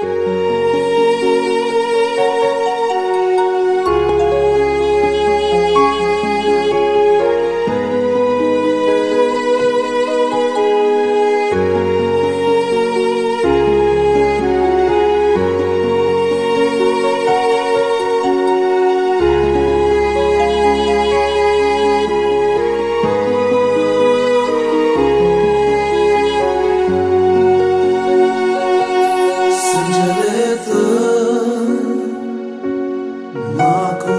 you Angelita, Marco.